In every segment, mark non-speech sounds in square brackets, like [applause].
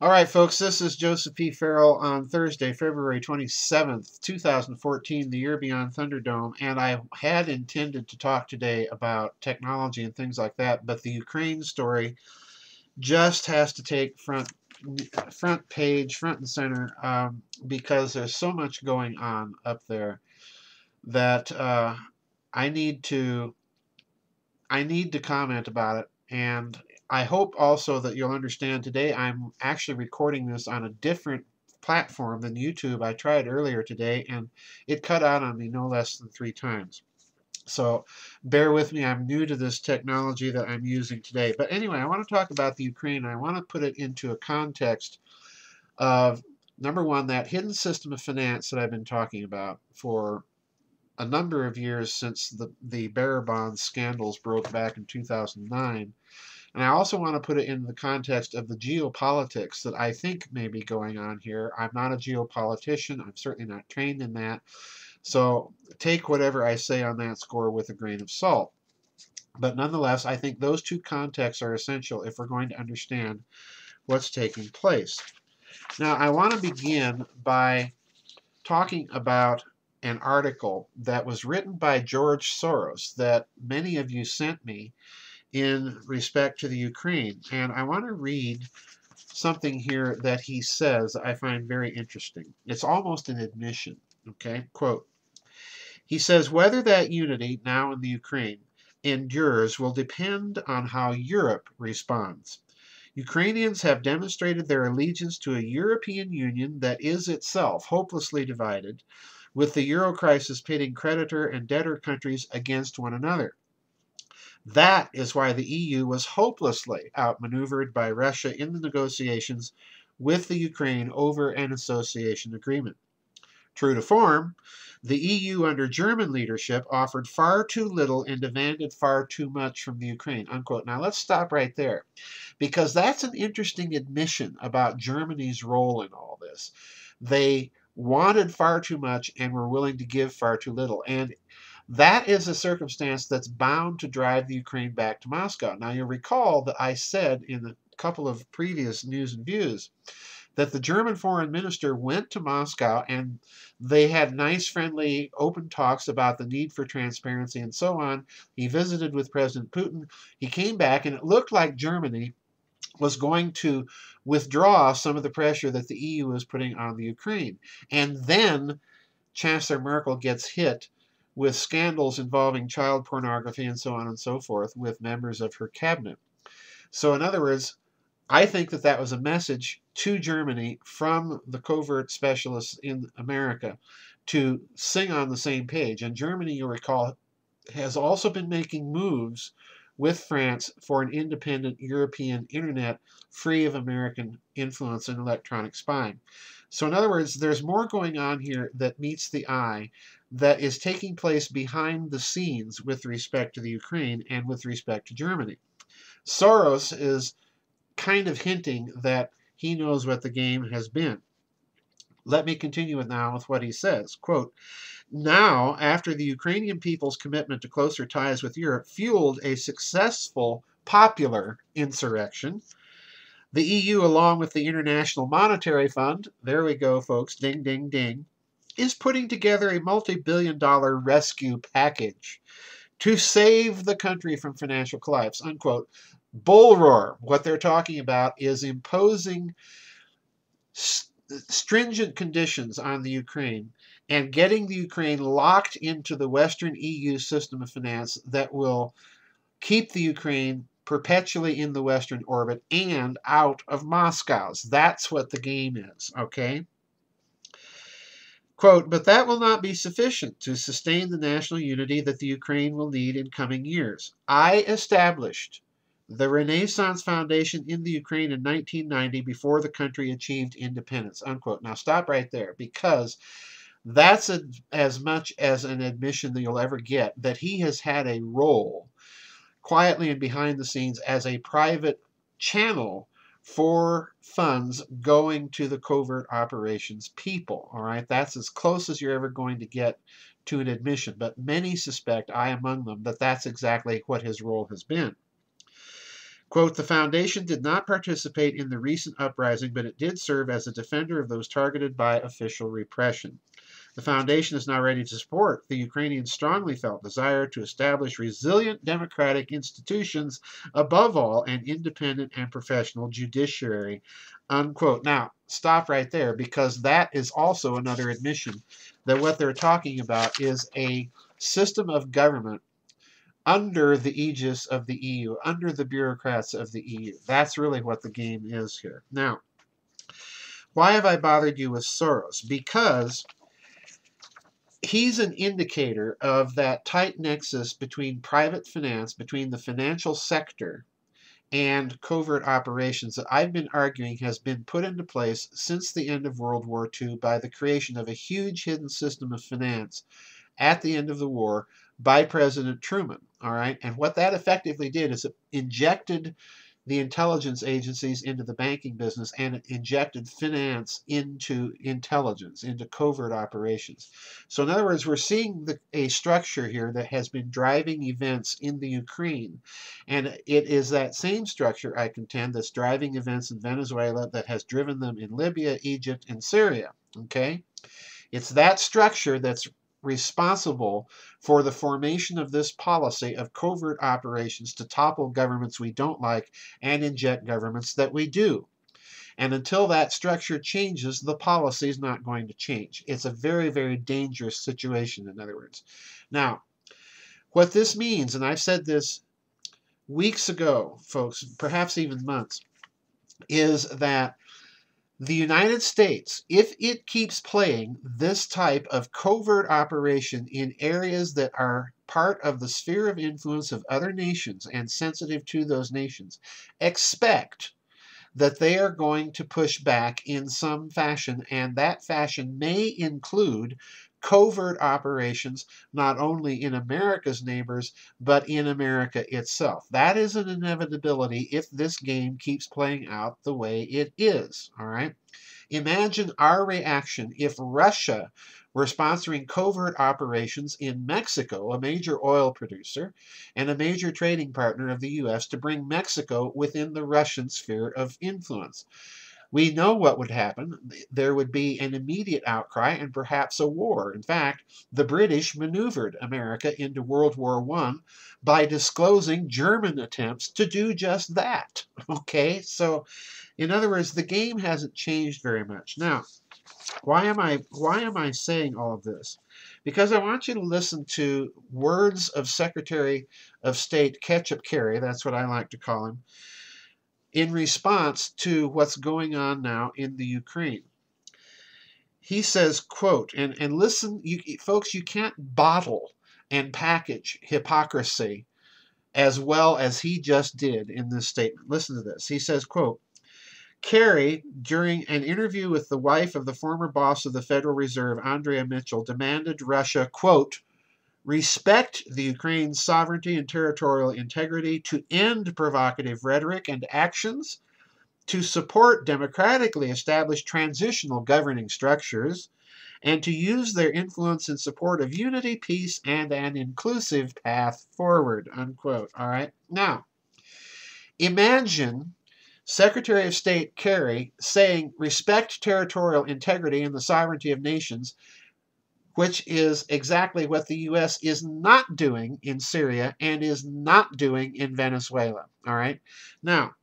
All right, folks, this is Joseph P. Farrell on Thursday, February 27th, 2014, the year beyond Thunderdome. And I had intended to talk today about technology and things like that, but the Ukraine story just has to take front front page, front and center, um, because there's so much going on up there that uh, I need to I need to comment about it. And I hope also that you'll understand today I'm actually recording this on a different platform than YouTube. I tried earlier today and it cut out on me no less than three times. So bear with me, I'm new to this technology that I'm using today. But anyway, I want to talk about the Ukraine. I want to put it into a context of, number one, that hidden system of finance that I've been talking about for a number of years since the, the bearer bonds scandals broke back in 2009. And I also want to put it in the context of the geopolitics that I think may be going on here. I'm not a geopolitician. I'm certainly not trained in that. So take whatever I say on that score with a grain of salt. But nonetheless, I think those two contexts are essential if we're going to understand what's taking place. Now, I want to begin by talking about an article that was written by George Soros that many of you sent me in respect to the Ukraine. And I want to read something here that he says I find very interesting. It's almost an admission. Okay, quote. He says, whether that unity, now in the Ukraine, endures will depend on how Europe responds. Ukrainians have demonstrated their allegiance to a European Union that is itself hopelessly divided, with the euro crisis pitting creditor and debtor countries against one another. That is why the EU was hopelessly outmaneuvered by Russia in the negotiations with the Ukraine over an association agreement. True to form, the EU under German leadership offered far too little and demanded far too much from the Ukraine. Unquote. Now let's stop right there because that's an interesting admission about Germany's role in all this. They wanted far too much and were willing to give far too little. And that is a circumstance that's bound to drive the Ukraine back to Moscow. Now, you'll recall that I said in a couple of previous news and views that the German foreign minister went to Moscow and they had nice, friendly, open talks about the need for transparency and so on. He visited with President Putin. He came back, and it looked like Germany was going to withdraw some of the pressure that the EU was putting on the Ukraine. And then Chancellor Merkel gets hit with scandals involving child pornography and so on and so forth with members of her cabinet. So, in other words, I think that that was a message to Germany from the covert specialists in America to sing on the same page. And Germany, you'll recall, has also been making moves with France for an independent European internet free of American influence and electronic spying. So, in other words, there's more going on here that meets the eye that is taking place behind the scenes with respect to the Ukraine and with respect to Germany. Soros is kind of hinting that he knows what the game has been. Let me continue now with what he says. Quote, now, after the Ukrainian people's commitment to closer ties with Europe fueled a successful popular insurrection, the EU, along with the International Monetary Fund, there we go, folks, ding, ding, ding, is putting together a multi billion dollar rescue package to save the country from financial collapse. Unquote. Bull roar. What they're talking about is imposing stringent conditions on the Ukraine and getting the Ukraine locked into the Western EU system of finance that will keep the Ukraine perpetually in the Western orbit and out of Moscow's. That's what the game is, okay? Quote, but that will not be sufficient to sustain the national unity that the Ukraine will need in coming years. I established the Renaissance Foundation in the Ukraine in 1990 before the country achieved independence. Unquote. Now stop right there because that's a, as much as an admission that you'll ever get that he has had a role quietly and behind the scenes as a private channel for funds going to the covert operations people. All right, that's as close as you're ever going to get to an admission. But many suspect, I among them, that that's exactly what his role has been. Quote, the foundation did not participate in the recent uprising, but it did serve as a defender of those targeted by official repression. The foundation is now ready to support the Ukrainians' strongly felt desire to establish resilient democratic institutions, above all, an independent and professional judiciary. Unquote. Now, stop right there because that is also another admission that what they're talking about is a system of government under the aegis of the EU, under the bureaucrats of the EU. That's really what the game is here. Now, why have I bothered you with Soros? Because he's an indicator of that tight nexus between private finance, between the financial sector, and covert operations that I've been arguing has been put into place since the end of World War II by the creation of a huge hidden system of finance at the end of the war by President Truman. All right. And what that effectively did is it injected the intelligence agencies into the banking business and it injected finance into intelligence, into covert operations. So, in other words, we're seeing the, a structure here that has been driving events in the Ukraine. And it is that same structure, I contend, that's driving events in Venezuela that has driven them in Libya, Egypt, and Syria. Okay? It's that structure that's responsible for the formation of this policy of covert operations to topple governments we don't like and inject governments that we do. And until that structure changes, the policy is not going to change. It's a very, very dangerous situation, in other words. Now, what this means, and I've said this weeks ago, folks, perhaps even months, is that the United States, if it keeps playing this type of covert operation in areas that are part of the sphere of influence of other nations and sensitive to those nations, expect that they are going to push back in some fashion, and that fashion may include covert operations not only in America's neighbors, but in America itself. That is an inevitability if this game keeps playing out the way it is. All right. Imagine our reaction if Russia were sponsoring covert operations in Mexico, a major oil producer and a major trading partner of the U.S., to bring Mexico within the Russian sphere of influence. We know what would happen. There would be an immediate outcry and perhaps a war. In fact, the British maneuvered America into World War I by disclosing German attempts to do just that. [laughs] Okay, so in other words, the game hasn't changed very much. Now, why am I why am I saying all of this? Because I want you to listen to words of Secretary of State Ketchup Kerry, that's what I like to call him, in response to what's going on now in the Ukraine. He says, quote, and, and listen, you, folks, you can't bottle and package hypocrisy as well as he just did in this statement. Listen to this. He says, quote, Kerry, during an interview with the wife of the former boss of the Federal Reserve, Andrea Mitchell, demanded Russia, quote, respect the Ukraine's sovereignty and territorial integrity, to end provocative rhetoric and actions, to support democratically established transitional governing structures, and to use their influence in support of unity, peace, and an inclusive path forward. Unquote. All right. Now, imagine Secretary of State Kerry saying respect territorial integrity and the sovereignty of nations which is exactly what the U.S. is not doing in Syria and is not doing in Venezuela. All right. Now,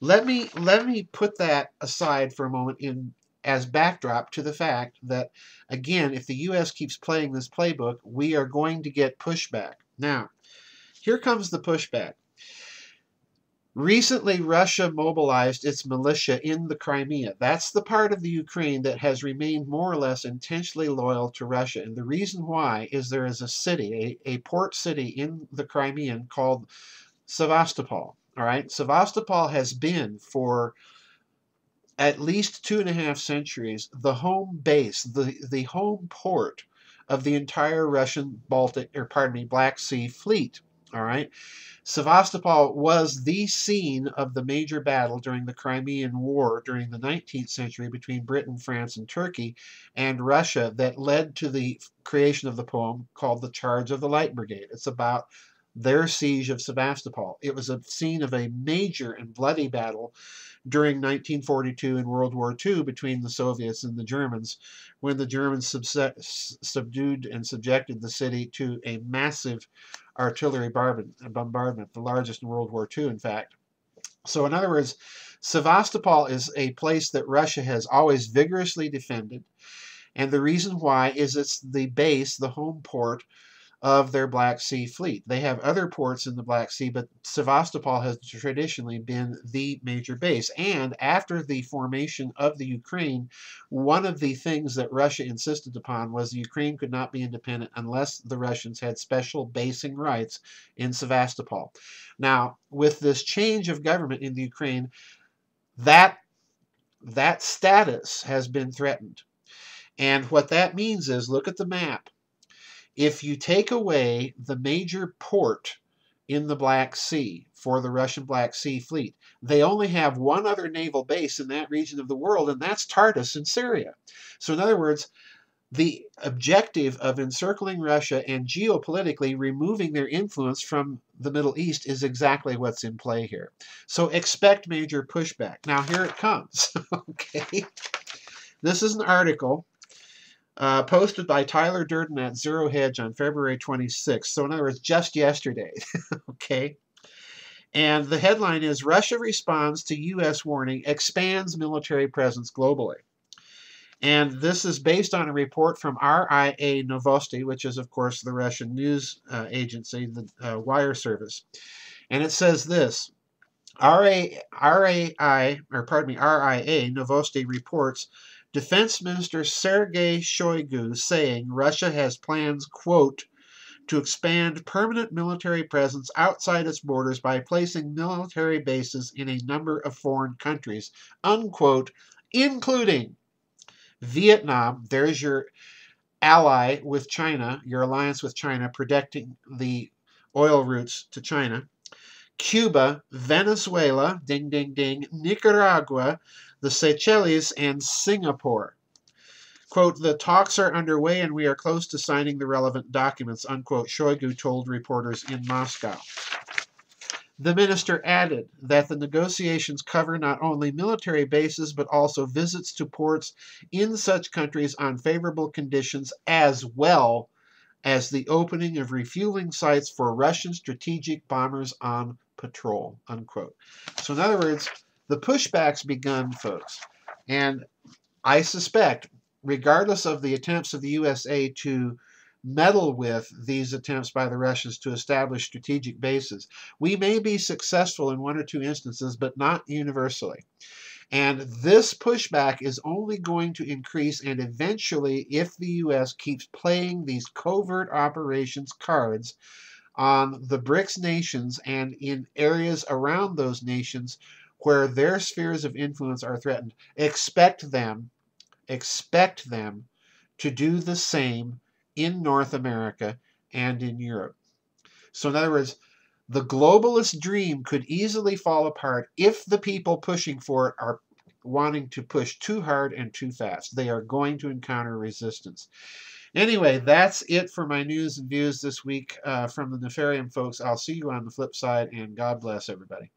let me let me put that aside for a moment in as backdrop to the fact that again, if the U.S. keeps playing this playbook, we are going to get pushback. Now, here comes the pushback. Recently, Russia mobilized its militia in the Crimea. That's the part of the Ukraine that has remained more or less intentionally loyal to Russia. And the reason why is there is a city, a, a port city in the Crimean called Sevastopol. All right, Sevastopol has been for at least two and a half centuries the home base, the, the home port of the entire Russian Baltic, or pardon me, Black Sea fleet. All right. Sevastopol was the scene of the major battle during the Crimean War during the 19th century between Britain, France, and Turkey and Russia that led to the creation of the poem called The Charge of the Light Brigade. It's about their siege of Sevastopol. It was a scene of a major and bloody battle during 1942 and World War II between the Soviets and the Germans, when the Germans subdued and subjected the city to a massive artillery bombardment, the largest in World War II, in fact. So, in other words, Sevastopol is a place that Russia has always vigorously defended. And the reason why is it's the base, the home port of their Black Sea fleet. They have other ports in the Black Sea, but Sevastopol has traditionally been the major base. And after the formation of the Ukraine, one of the things that Russia insisted upon was the Ukraine could not be independent unless the Russians had special basing rights in Sevastopol. Now, with this change of government in the Ukraine, that that status has been threatened. And what that means is look at the map if you take away the major port in the Black Sea for the Russian Black Sea Fleet, they only have one other naval base in that region of the world, and that's Tartus in Syria. So, in other words, the objective of encircling Russia and geopolitically removing their influence from the Middle East is exactly what's in play here. So expect major pushback. Now, here it comes. [laughs] okay. This is an article uh, posted by Tyler Durden at Zero Hedge on February 26th. So, in other words, just yesterday. [laughs] okay. And the headline is Russia responds to U.S. warning, expands military presence globally. And this is based on a report from RIA Novosti, which is, of course, the Russian news uh, agency, the uh, wire service. And it says this RA, RAI, or pardon me, RIA Novosti reports Defense Minister Sergei Shoigu saying Russia has plans, quote, to expand permanent military presence outside its borders by placing military bases in a number of foreign countries, unquote, including Vietnam. There's your ally with China, your alliance with China, protecting the oil routes to China. Cuba, Venezuela, ding, ding, ding, Nicaragua, the Seychelles, and Singapore. Quote, the talks are underway and we are close to signing the relevant documents, unquote, Shoigu told reporters in Moscow. The minister added that the negotiations cover not only military bases but also visits to ports in such countries on favorable conditions as well as the opening of refueling sites for Russian strategic bombers on patrol, unquote. So, in other words, the pushback's begun, folks. And I suspect, regardless of the attempts of the USA to meddle with these attempts by the Russians to establish strategic bases, we may be successful in one or two instances, but not universally. And this pushback is only going to increase, and eventually, if the U.S. keeps playing these covert operations cards on the BRICS nations and in areas around those nations where their spheres of influence are threatened, expect them, expect them to do the same in North America and in Europe. So, in other words, the globalist dream could easily fall apart if the people pushing for it are wanting to push too hard and too fast. They are going to encounter resistance. Anyway, that's it for my news and views this week uh, from the Nefarium folks. I'll see you on the flip side, and God bless everybody.